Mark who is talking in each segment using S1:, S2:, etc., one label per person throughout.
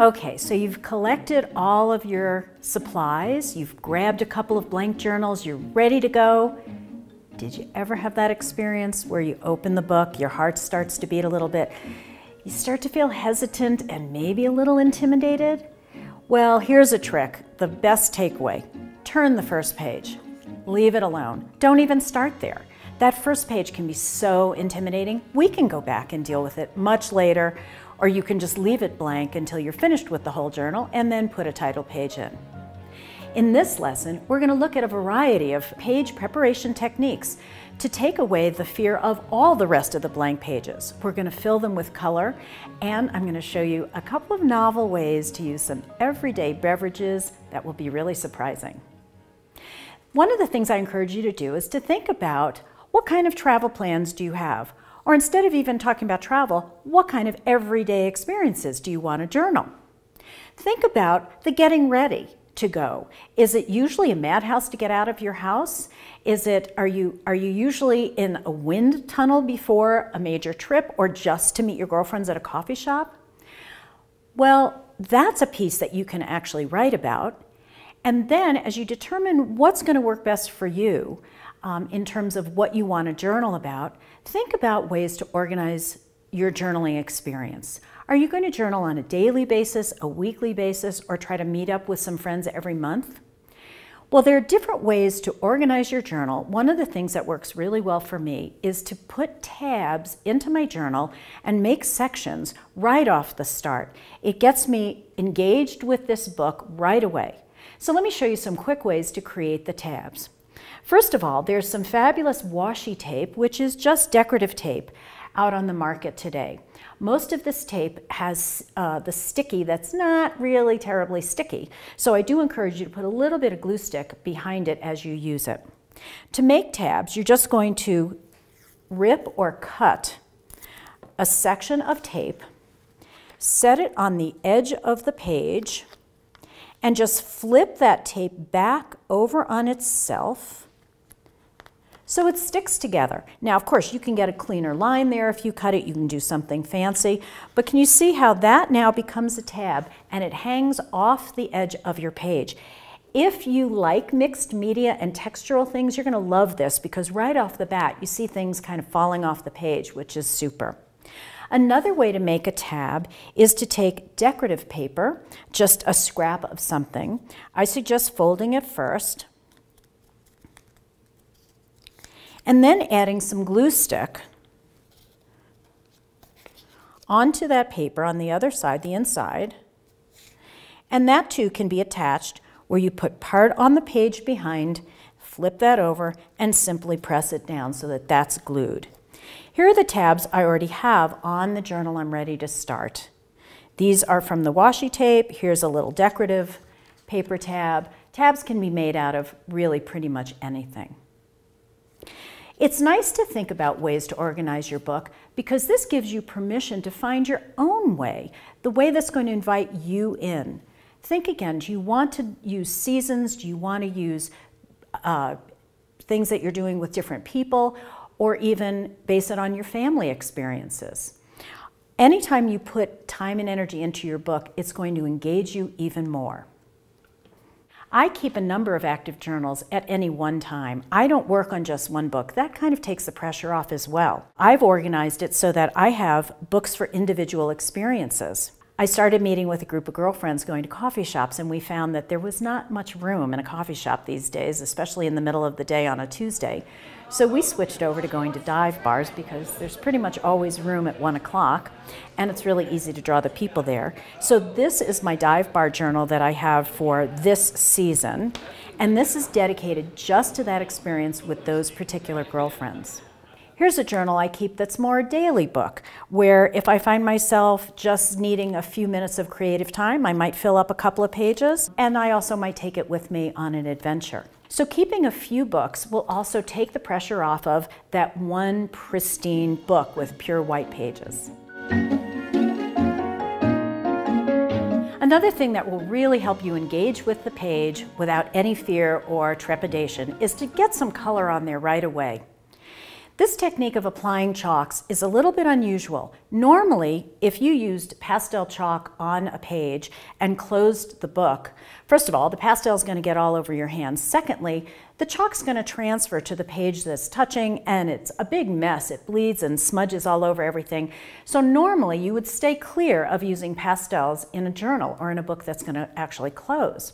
S1: Okay, so you've collected all of your supplies, you've grabbed a couple of blank journals, you're ready to go. Did you ever have that experience where you open the book, your heart starts to beat a little bit, you start to feel hesitant and maybe a little intimidated? Well, here's a trick, the best takeaway. Turn the first page. Leave it alone. Don't even start there. That first page can be so intimidating. We can go back and deal with it much later or you can just leave it blank until you're finished with the whole journal and then put a title page in. In this lesson, we're going to look at a variety of page preparation techniques to take away the fear of all the rest of the blank pages. We're going to fill them with color and I'm going to show you a couple of novel ways to use some everyday beverages that will be really surprising. One of the things I encourage you to do is to think about what kind of travel plans do you have? Or instead of even talking about travel, what kind of everyday experiences do you want to journal? Think about the getting ready to go. Is it usually a madhouse to get out of your house? Is it are you are you usually in a wind tunnel before a major trip or just to meet your girlfriends at a coffee shop? Well, that's a piece that you can actually write about. And then as you determine what's going to work best for you, um, in terms of what you want to journal about, think about ways to organize your journaling experience. Are you going to journal on a daily basis, a weekly basis, or try to meet up with some friends every month? Well, there are different ways to organize your journal. One of the things that works really well for me is to put tabs into my journal and make sections right off the start. It gets me engaged with this book right away. So let me show you some quick ways to create the tabs. First of all, there's some fabulous washi tape, which is just decorative tape out on the market today. Most of this tape has uh, the sticky that's not really terribly sticky. So I do encourage you to put a little bit of glue stick behind it as you use it. To make tabs, you're just going to rip or cut a section of tape, set it on the edge of the page, and just flip that tape back over on itself so it sticks together. Now, of course, you can get a cleaner line there if you cut it. You can do something fancy. But can you see how that now becomes a tab and it hangs off the edge of your page? If you like mixed media and textural things, you're going to love this because right off the bat, you see things kind of falling off the page, which is super. Another way to make a tab is to take decorative paper, just a scrap of something. I suggest folding it first, and then adding some glue stick onto that paper on the other side, the inside. And that too can be attached where you put part on the page behind, flip that over, and simply press it down so that that's glued. Here are the tabs I already have on the journal I'm ready to start. These are from the washi tape. Here's a little decorative paper tab. Tabs can be made out of really pretty much anything. It's nice to think about ways to organize your book because this gives you permission to find your own way, the way that's going to invite you in. Think again, do you want to use seasons? Do you want to use uh, things that you're doing with different people? Or even base it on your family experiences? Anytime you put time and energy into your book, it's going to engage you even more. I keep a number of active journals at any one time. I don't work on just one book. That kind of takes the pressure off as well. I've organized it so that I have books for individual experiences. I started meeting with a group of girlfriends going to coffee shops, and we found that there was not much room in a coffee shop these days, especially in the middle of the day on a Tuesday. So we switched over to going to dive bars because there's pretty much always room at one o'clock and it's really easy to draw the people there. So this is my dive bar journal that I have for this season. And this is dedicated just to that experience with those particular girlfriends. Here's a journal I keep that's more a daily book, where if I find myself just needing a few minutes of creative time, I might fill up a couple of pages, and I also might take it with me on an adventure. So keeping a few books will also take the pressure off of that one pristine book with pure white pages. Another thing that will really help you engage with the page without any fear or trepidation is to get some color on there right away. This technique of applying chalks is a little bit unusual. Normally, if you used pastel chalk on a page and closed the book, first of all, the pastel is going to get all over your hands. Secondly, the chalk's going to transfer to the page that's touching and it's a big mess. It bleeds and smudges all over everything. So normally you would stay clear of using pastels in a journal or in a book that's going to actually close.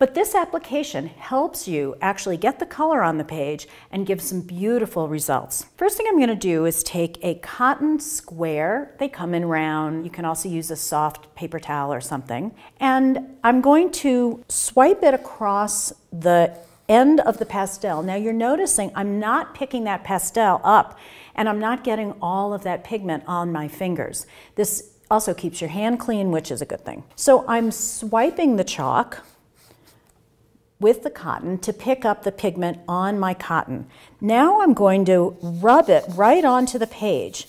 S1: But this application helps you actually get the color on the page and give some beautiful results. First thing I'm going to do is take a cotton square. They come in round. You can also use a soft paper towel or something. And I'm going to swipe it across the end of the pastel. Now you're noticing I'm not picking that pastel up and I'm not getting all of that pigment on my fingers. This also keeps your hand clean, which is a good thing. So I'm swiping the chalk with the cotton to pick up the pigment on my cotton. Now I'm going to rub it right onto the page.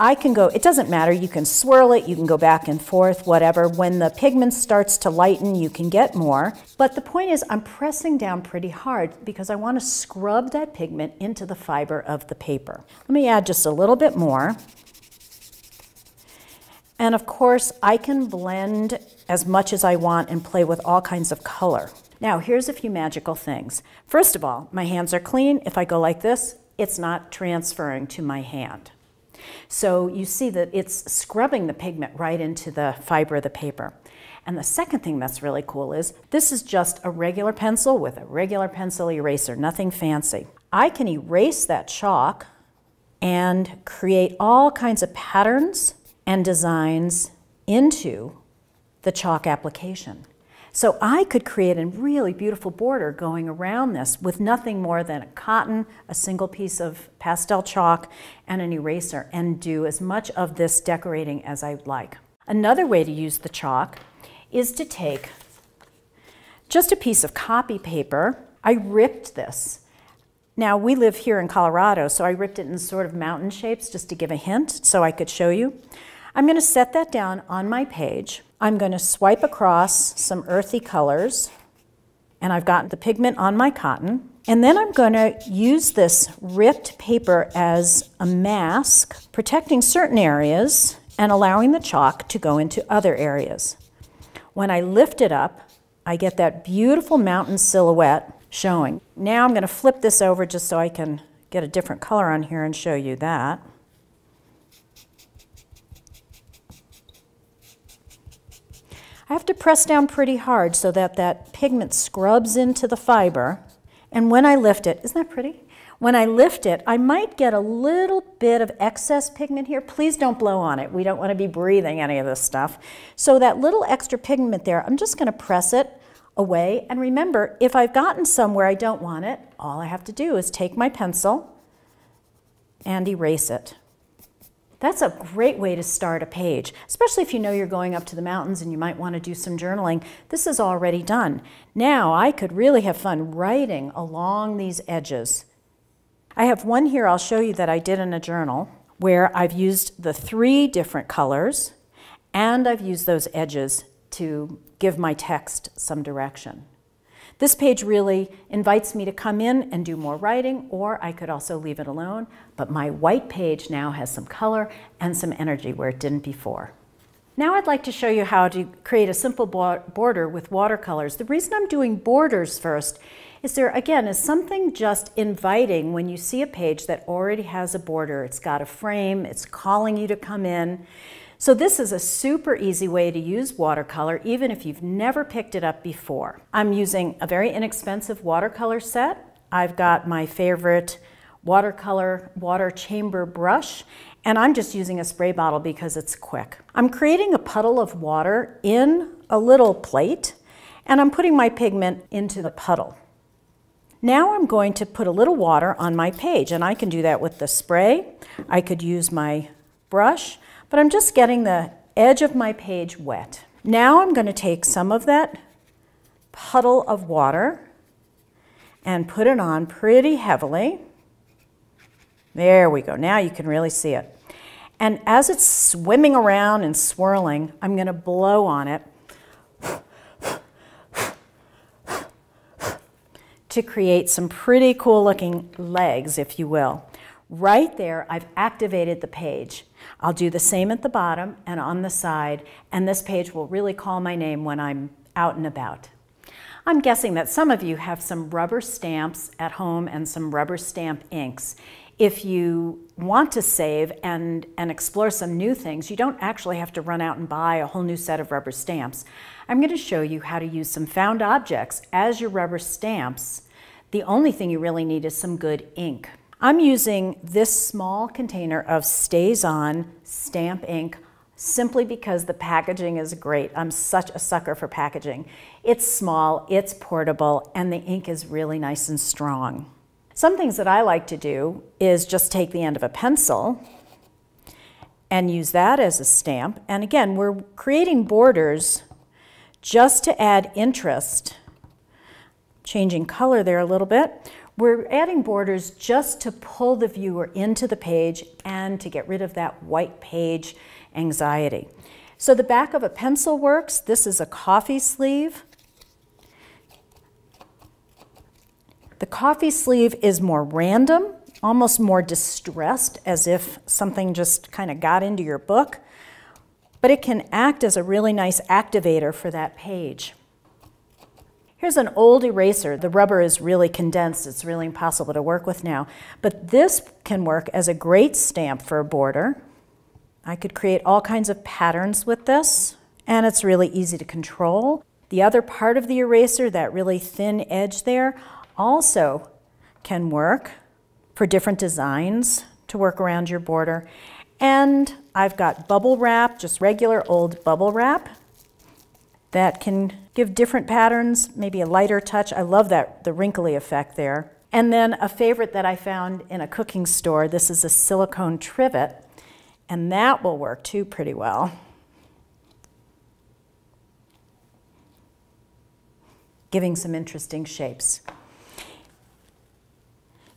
S1: I can go, it doesn't matter, you can swirl it, you can go back and forth, whatever. When the pigment starts to lighten, you can get more. But the point is, I'm pressing down pretty hard because I want to scrub that pigment into the fiber of the paper. Let me add just a little bit more. And of course, I can blend as much as I want and play with all kinds of color. Now, here's a few magical things. First of all, my hands are clean. If I go like this, it's not transferring to my hand. So you see that it's scrubbing the pigment right into the fiber of the paper. And the second thing that's really cool is this is just a regular pencil with a regular pencil eraser, nothing fancy. I can erase that chalk and create all kinds of patterns and designs into the chalk application. So I could create a really beautiful border going around this with nothing more than a cotton, a single piece of pastel chalk, and an eraser, and do as much of this decorating as I'd like. Another way to use the chalk is to take just a piece of copy paper. I ripped this. Now, we live here in Colorado, so I ripped it in sort of mountain shapes just to give a hint so I could show you. I'm going to set that down on my page. I'm going to swipe across some earthy colors, and I've got the pigment on my cotton. And then I'm going to use this ripped paper as a mask, protecting certain areas and allowing the chalk to go into other areas. When I lift it up, I get that beautiful mountain silhouette showing. Now I'm going to flip this over just so I can get a different color on here and show you that. I have to press down pretty hard so that that pigment scrubs into the fiber. And when I lift it, isn't that pretty? When I lift it, I might get a little bit of excess pigment here. Please don't blow on it. We don't want to be breathing any of this stuff. So that little extra pigment there, I'm just going to press it away. And remember, if I've gotten somewhere I don't want it, all I have to do is take my pencil and erase it. That's a great way to start a page, especially if you know you're going up to the mountains and you might want to do some journaling. This is already done. Now I could really have fun writing along these edges. I have one here I'll show you that I did in a journal where I've used the three different colors and I've used those edges to give my text some direction. This page really invites me to come in and do more writing, or I could also leave it alone, but my white page now has some color and some energy where it didn't before. Now I'd like to show you how to create a simple border with watercolors. The reason I'm doing borders first is there, again, is something just inviting when you see a page that already has a border. It's got a frame, it's calling you to come in. So this is a super easy way to use watercolor even if you've never picked it up before. I'm using a very inexpensive watercolor set. I've got my favorite watercolor water chamber brush and I'm just using a spray bottle because it's quick. I'm creating a puddle of water in a little plate and I'm putting my pigment into the puddle. Now I'm going to put a little water on my page and I can do that with the spray. I could use my brush but I'm just getting the edge of my page wet. Now I'm going to take some of that puddle of water and put it on pretty heavily. There we go. Now you can really see it. And as it's swimming around and swirling, I'm going to blow on it to create some pretty cool looking legs, if you will. Right there, I've activated the page. I'll do the same at the bottom and on the side, and this page will really call my name when I'm out and about. I'm guessing that some of you have some rubber stamps at home and some rubber stamp inks. If you want to save and, and explore some new things, you don't actually have to run out and buy a whole new set of rubber stamps. I'm going to show you how to use some found objects as your rubber stamps. The only thing you really need is some good ink. I'm using this small container of StazOn stamp ink simply because the packaging is great. I'm such a sucker for packaging. It's small, it's portable, and the ink is really nice and strong. Some things that I like to do is just take the end of a pencil and use that as a stamp. And again, we're creating borders just to add interest. Changing color there a little bit. We're adding borders just to pull the viewer into the page and to get rid of that white page anxiety. So the back of a pencil works. This is a coffee sleeve. The coffee sleeve is more random, almost more distressed, as if something just kind of got into your book, but it can act as a really nice activator for that page. Here's an old eraser. The rubber is really condensed. It's really impossible to work with now. But this can work as a great stamp for a border. I could create all kinds of patterns with this, and it's really easy to control. The other part of the eraser, that really thin edge there, also can work for different designs to work around your border. And I've got bubble wrap, just regular old bubble wrap that can give different patterns, maybe a lighter touch. I love that, the wrinkly effect there. And then a favorite that I found in a cooking store, this is a silicone trivet, and that will work too pretty well. Giving some interesting shapes.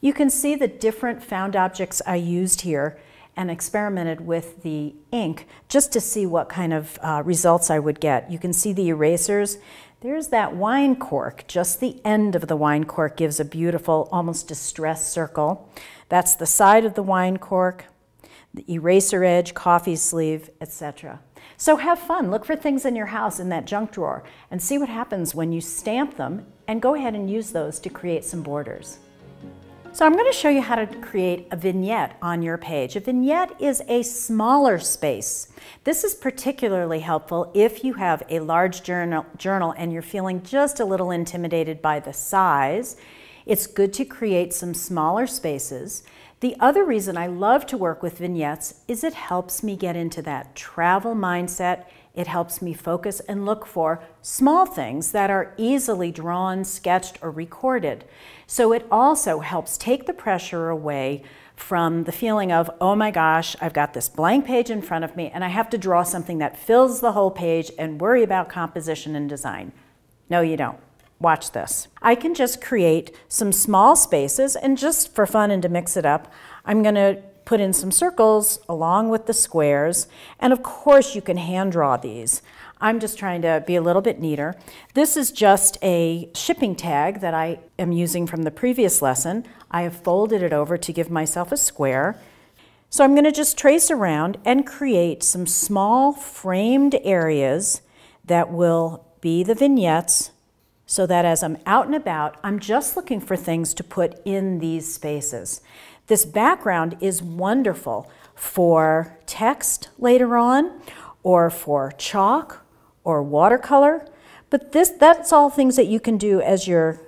S1: You can see the different found objects I used here and experimented with the ink just to see what kind of uh, results I would get. You can see the erasers. There's that wine cork. Just the end of the wine cork gives a beautiful, almost distressed circle. That's the side of the wine cork, the eraser edge, coffee sleeve, etc. So have fun. Look for things in your house in that junk drawer and see what happens when you stamp them and go ahead and use those to create some borders. So I'm going to show you how to create a vignette on your page. A vignette is a smaller space. This is particularly helpful if you have a large journal, journal and you're feeling just a little intimidated by the size. It's good to create some smaller spaces. The other reason I love to work with vignettes is it helps me get into that travel mindset it helps me focus and look for small things that are easily drawn, sketched, or recorded. So it also helps take the pressure away from the feeling of, oh my gosh, I've got this blank page in front of me and I have to draw something that fills the whole page and worry about composition and design. No, you don't. Watch this. I can just create some small spaces and just for fun and to mix it up, I'm going to put in some circles along with the squares. And of course you can hand draw these. I'm just trying to be a little bit neater. This is just a shipping tag that I am using from the previous lesson. I have folded it over to give myself a square. So I'm going to just trace around and create some small framed areas that will be the vignettes so that as I'm out and about, I'm just looking for things to put in these spaces. This background is wonderful for text later on, or for chalk, or watercolor, but this, that's all things that you can do as you're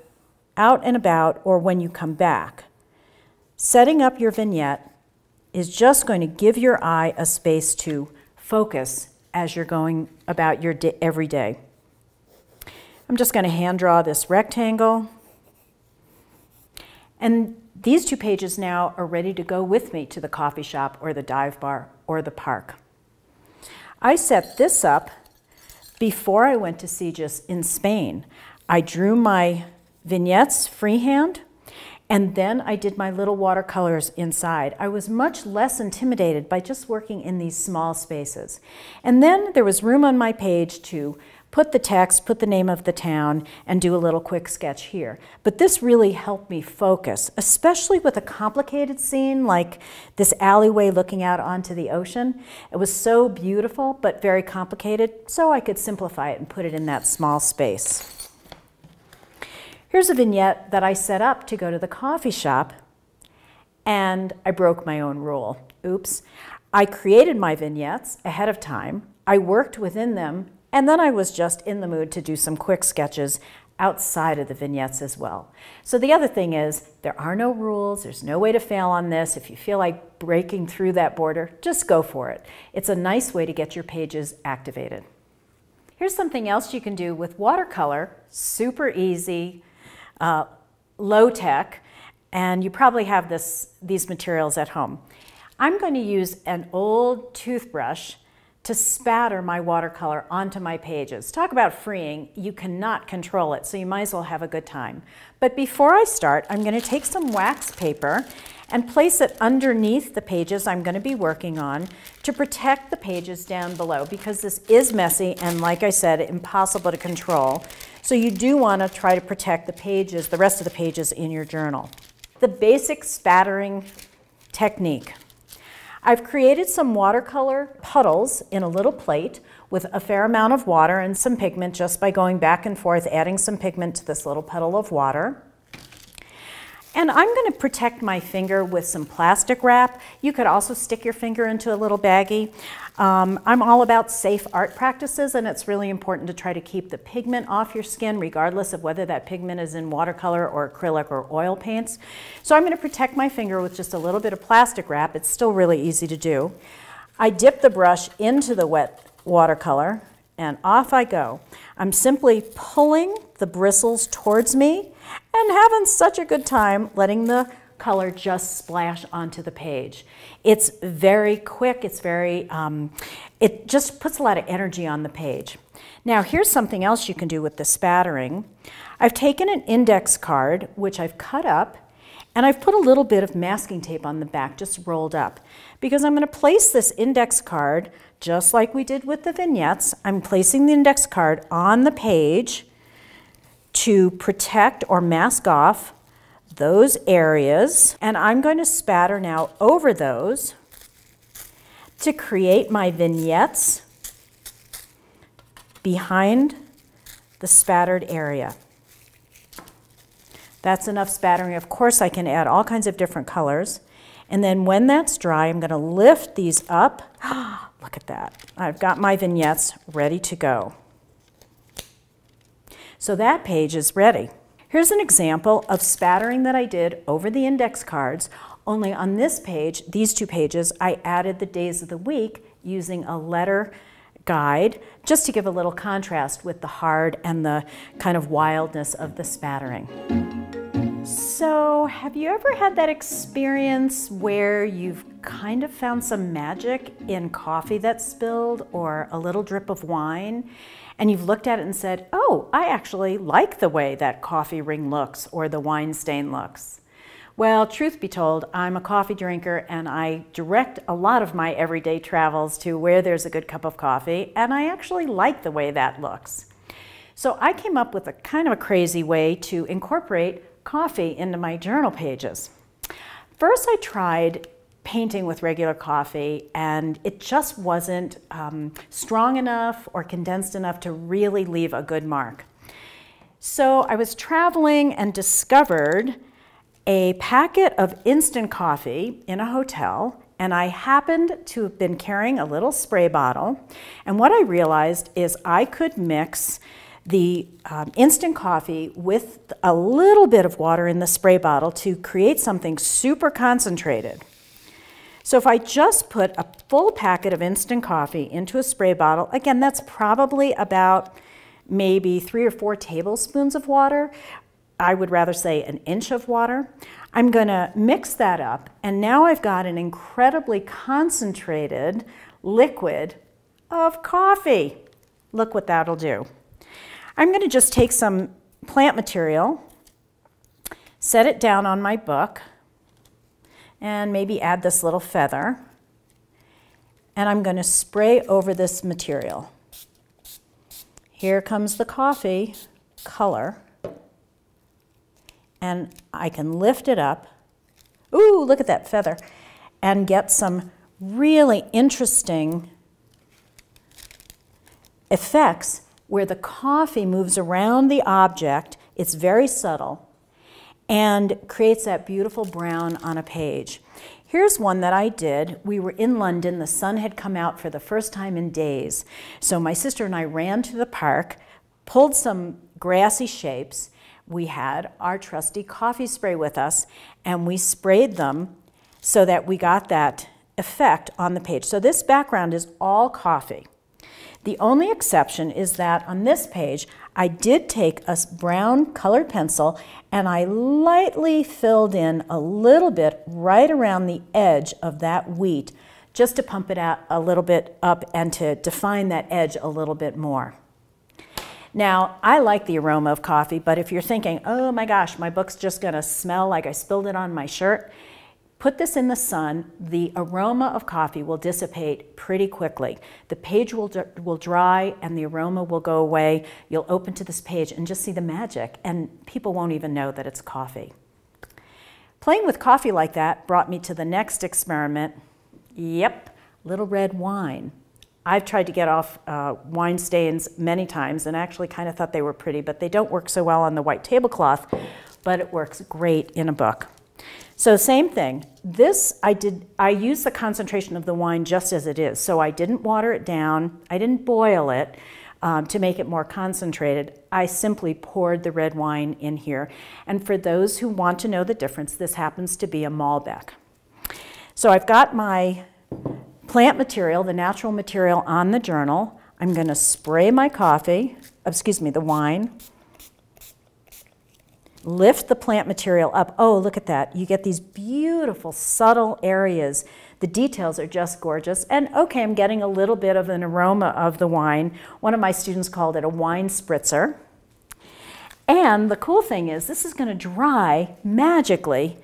S1: out and about or when you come back. Setting up your vignette is just going to give your eye a space to focus as you're going about your day, every day. I'm just going to hand draw this rectangle. And these two pages now are ready to go with me to the coffee shop or the dive bar or the park. I set this up before I went to Sitges in Spain. I drew my vignettes freehand and then I did my little watercolors inside. I was much less intimidated by just working in these small spaces. And then there was room on my page to put the text, put the name of the town, and do a little quick sketch here. But this really helped me focus, especially with a complicated scene like this alleyway looking out onto the ocean. It was so beautiful, but very complicated, so I could simplify it and put it in that small space. Here's a vignette that I set up to go to the coffee shop, and I broke my own rule. Oops. I created my vignettes ahead of time. I worked within them, and then I was just in the mood to do some quick sketches outside of the vignettes as well. So the other thing is there are no rules. There's no way to fail on this. If you feel like breaking through that border, just go for it. It's a nice way to get your pages activated. Here's something else you can do with watercolor, super easy, uh, low tech, and you probably have this, these materials at home. I'm going to use an old toothbrush to spatter my watercolor onto my pages. Talk about freeing, you cannot control it, so you might as well have a good time. But before I start, I'm going to take some wax paper and place it underneath the pages I'm going to be working on to protect the pages down below because this is messy and like I said, impossible to control. So you do want to try to protect the pages, the rest of the pages in your journal. The basic spattering technique. I've created some watercolor puddles in a little plate with a fair amount of water and some pigment just by going back and forth, adding some pigment to this little puddle of water. And I'm going to protect my finger with some plastic wrap. You could also stick your finger into a little baggie. Um, I'm all about safe art practices and it's really important to try to keep the pigment off your skin regardless of whether that pigment is in watercolor or acrylic or oil paints. So I'm going to protect my finger with just a little bit of plastic wrap. It's still really easy to do. I dip the brush into the wet watercolor and off I go. I'm simply pulling the bristles towards me and having such a good time letting the color just splash onto the page. It's very quick, it's very, um, it just puts a lot of energy on the page. Now here's something else you can do with the spattering. I've taken an index card, which I've cut up, and I've put a little bit of masking tape on the back, just rolled up, because I'm going to place this index card, just like we did with the vignettes. I'm placing the index card on the page, to protect or mask off those areas. And I'm going to spatter now over those to create my vignettes behind the spattered area. That's enough spattering. Of course, I can add all kinds of different colors. And then when that's dry, I'm going to lift these up. Look at that. I've got my vignettes ready to go. So that page is ready. Here's an example of spattering that I did over the index cards, only on this page, these two pages, I added the days of the week using a letter guide just to give a little contrast with the hard and the kind of wildness of the spattering. So, have you ever had that experience where you've kind of found some magic in coffee that spilled or a little drip of wine? and you've looked at it and said, oh, I actually like the way that coffee ring looks or the wine stain looks. Well, truth be told, I'm a coffee drinker and I direct a lot of my everyday travels to where there's a good cup of coffee, and I actually like the way that looks. So I came up with a kind of a crazy way to incorporate coffee into my journal pages. First, I tried painting with regular coffee and it just wasn't um, strong enough or condensed enough to really leave a good mark. So I was traveling and discovered a packet of instant coffee in a hotel and I happened to have been carrying a little spray bottle and what I realized is I could mix the um, instant coffee with a little bit of water in the spray bottle to create something super concentrated. So if I just put a full packet of instant coffee into a spray bottle, again, that's probably about maybe three or four tablespoons of water. I would rather say an inch of water. I'm going to mix that up, and now I've got an incredibly concentrated liquid of coffee. Look what that'll do. I'm going to just take some plant material, set it down on my book, and maybe add this little feather. And I'm going to spray over this material. Here comes the coffee color. And I can lift it up. Ooh, look at that feather. And get some really interesting effects where the coffee moves around the object. It's very subtle and creates that beautiful brown on a page. Here's one that I did. We were in London. The sun had come out for the first time in days. So my sister and I ran to the park, pulled some grassy shapes. We had our trusty coffee spray with us, and we sprayed them so that we got that effect on the page. So this background is all coffee. The only exception is that on this page, I did take a brown colored pencil and I lightly filled in a little bit right around the edge of that wheat just to pump it out a little bit up and to define that edge a little bit more. Now, I like the aroma of coffee, but if you're thinking, oh my gosh, my book's just gonna smell like I spilled it on my shirt, Put this in the sun, the aroma of coffee will dissipate pretty quickly. The page will, will dry and the aroma will go away. You'll open to this page and just see the magic, and people won't even know that it's coffee. Playing with coffee like that brought me to the next experiment. Yep, little red wine. I've tried to get off uh, wine stains many times and actually kind of thought they were pretty, but they don't work so well on the white tablecloth, but it works great in a book. So same thing. This I did I used the concentration of the wine just as it is. So I didn't water it down. I didn't boil it um, to make it more concentrated. I simply poured the red wine in here. And for those who want to know the difference, this happens to be a Malbec. So I've got my plant material, the natural material on the journal. I'm going to spray my coffee, excuse me, the wine lift the plant material up. Oh, look at that. You get these beautiful, subtle areas. The details are just gorgeous. And okay, I'm getting a little bit of an aroma of the wine. One of my students called it a wine spritzer. And the cool thing is, this is going to dry magically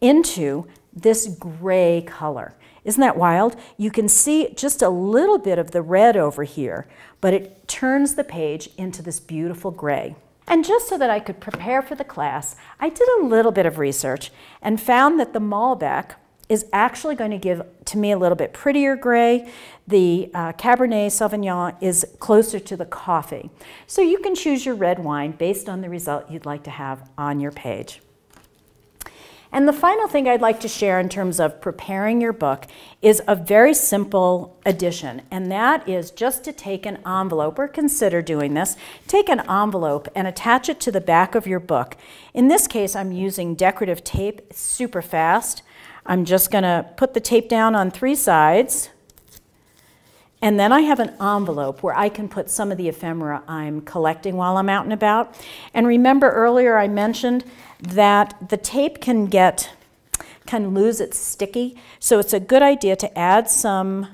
S1: into this gray color. Isn't that wild? You can see just a little bit of the red over here, but it turns the page into this beautiful gray. And just so that I could prepare for the class, I did a little bit of research and found that the Malbec is actually going to give to me a little bit prettier gray. The uh, Cabernet Sauvignon is closer to the coffee. So you can choose your red wine based on the result you'd like to have on your page. And the final thing I'd like to share in terms of preparing your book is a very simple addition, and that is just to take an envelope, or consider doing this, take an envelope and attach it to the back of your book. In this case, I'm using decorative tape, super fast. I'm just gonna put the tape down on three sides, and then I have an envelope where I can put some of the ephemera I'm collecting while I'm out and about. And remember earlier I mentioned that the tape can get, can lose its sticky. So it's a good idea to add some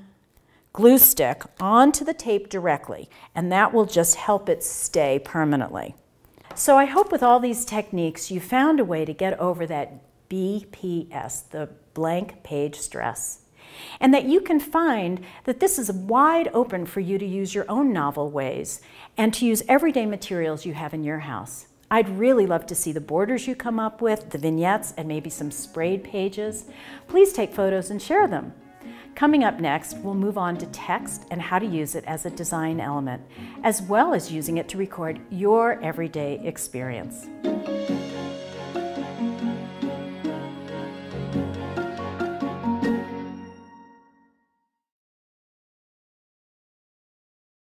S1: glue stick onto the tape directly, and that will just help it stay permanently. So I hope with all these techniques you found a way to get over that BPS, the blank page stress and that you can find that this is wide open for you to use your own novel ways and to use everyday materials you have in your house. I'd really love to see the borders you come up with, the vignettes, and maybe some sprayed pages. Please take photos and share them. Coming up next, we'll move on to text and how to use it as a design element, as well as using it to record your everyday experience.